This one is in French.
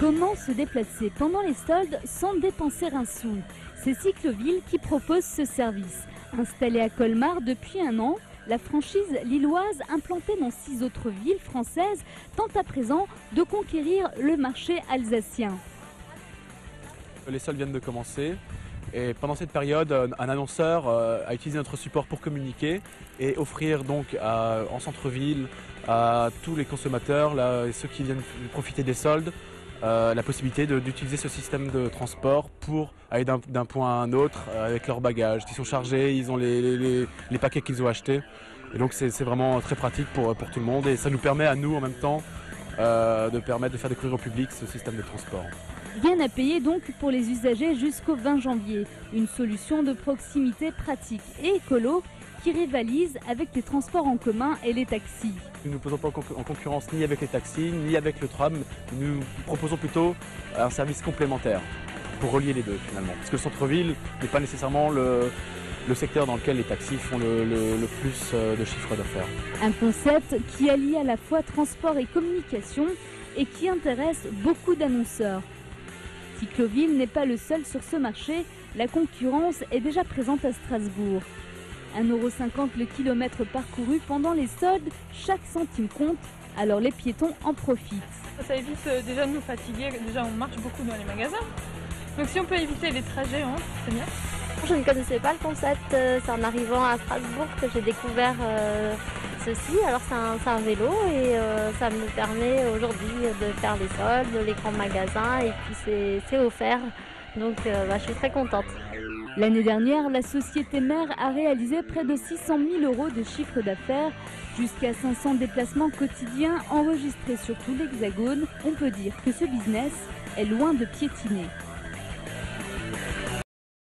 Comment se déplacer pendant les soldes sans dépenser un sou? C'est Cycloville qui propose ce service. Installée à Colmar depuis un an, la franchise lilloise implantée dans six autres villes françaises tente à présent de conquérir le marché alsacien. Les soldes viennent de commencer. Et pendant cette période, un annonceur euh, a utilisé notre support pour communiquer et offrir donc en centre-ville à tous les consommateurs, ceux qui viennent profiter des soldes, euh, la possibilité d'utiliser ce système de transport pour aller d'un point à un autre euh, avec leurs bagages. Ils sont chargés, ils ont les, paquets qu'ils ont achetés. Et donc c'est vraiment très pratique pour, tout le monde et ça nous permet à nous en même temps euh, de permettre de faire découvrir au public ce système de transport. Rien à payer donc pour les usagers jusqu'au 20 janvier. Une solution de proximité pratique et écolo qui rivalise avec les transports en commun et les taxis. Nous ne posons pas en concurrence ni avec les taxis, ni avec le tram. Nous proposons plutôt un service complémentaire pour relier les deux finalement. Parce que le centre-ville n'est pas nécessairement le, secteur dans lequel les taxis font le, le plus euh, de chiffre d'affaires. Un concept qui allie à la fois transport et communication et qui intéresse beaucoup d'annonceurs. Cycloville n'est pas le seul sur ce marché, la concurrence est déjà présente à Strasbourg. 1,50€ le kilomètre parcouru pendant les soldes, chaque centime compte, alors les piétons en profitent. Ça évite euh, déjà de nous fatiguer, déjà on marche beaucoup dans les magasins. Donc si on peut éviter les trajets, hein, c'est bien. Je ne connaissais pas le concept, euh, c'est en arrivant à Strasbourg que j'ai découvert euh, Alors c'est un, vélo et ça me permet aujourd'hui de faire les soldes, les grands magasins et puis c'est offert. Donc bah, je suis très contente. L'année dernière, la société mère a réalisé près de 600 000 euros de chiffre d'affaires, jusqu'à 500 déplacements quotidiens enregistrés sur tout l'Hexagone. On peut dire que ce business est loin de piétiner.